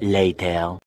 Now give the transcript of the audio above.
later.